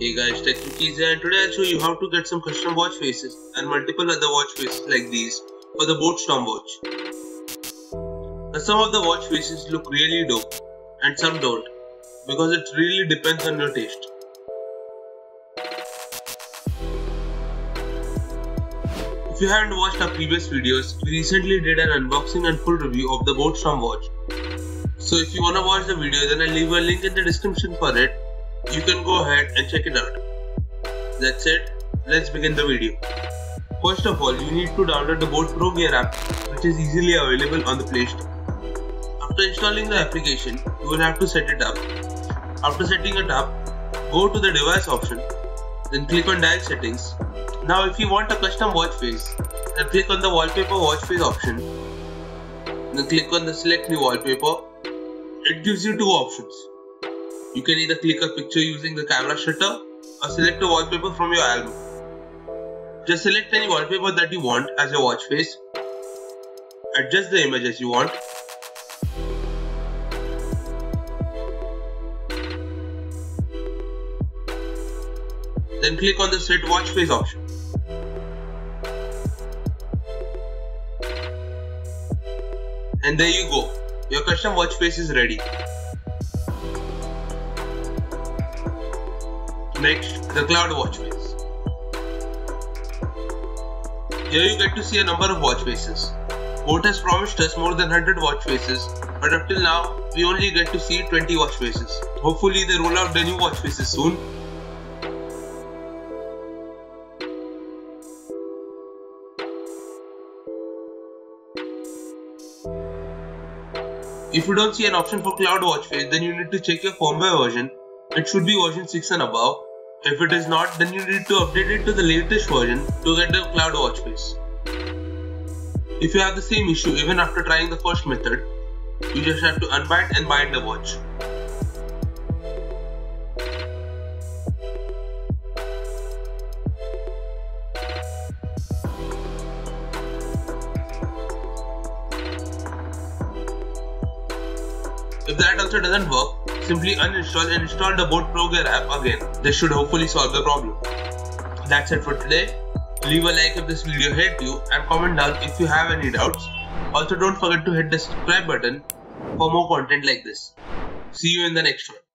Hey guys, TechRookies here and today I'll show you how to get some custom watch faces and multiple other watch faces like these for the Boat Storm watch. Now some of the watch faces look really dope and some don't because it really depends on your taste. If you haven't watched our previous videos, we recently did an unboxing and full review of the Boat Storm watch. So if you wanna watch the video then I'll leave a link in the description for it. You can go ahead and check it out. That's it, let's begin the video. First of all, you need to download the Boat Pro Gear app which is easily available on the Play Store. After installing the application, you will have to set it up. After setting it up, go to the device option, then click on dial settings. Now if you want a custom watch face, then click on the wallpaper watch face option. Then click on the select new wallpaper. It gives you two options. You can either click a picture using the camera shutter or select a wallpaper from your album. Just select any wallpaper that you want as your watch face. Adjust the image as you want Then click on the set watch face option. And there you go. Your custom watch face is ready. Next, the cloud watch face. Here you get to see a number of watch faces. Boat has promised us more than 100 watch faces, but up till now, we only get to see 20 watch faces. Hopefully they roll out the new watch faces soon If you don't see an option for CloudWatch face, then you need to check your firmware version. It should be version 6 and above. If it is not, then you need to update it to the latest version to get the cloud watch face. If you have the same issue even after trying the first method, you just have to unbind and bind the watch. If that also doesn't work, simply uninstall and install the Boat Pro Gear app again. This should hopefully solve the problem. That's it for today. Leave a like if this video helped you and comment down if you have any doubts. Also don't forget to hit the subscribe button for more content like this. See you in the next one.